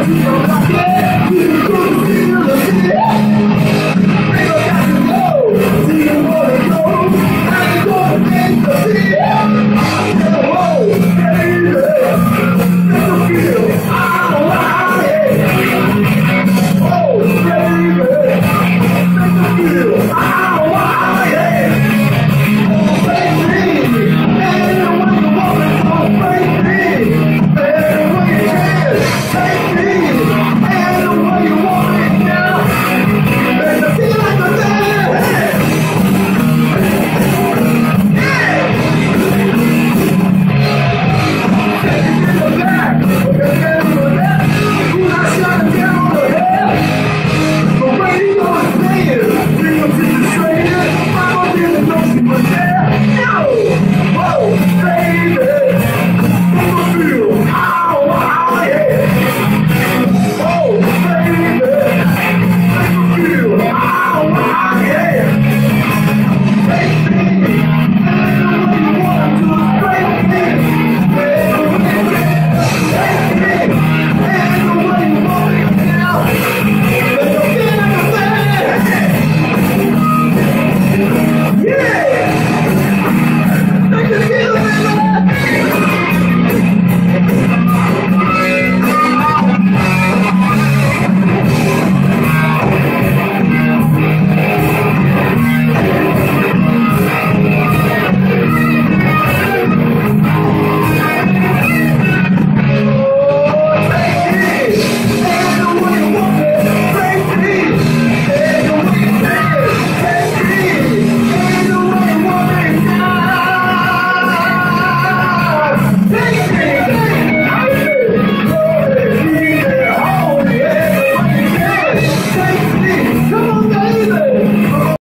Yeah.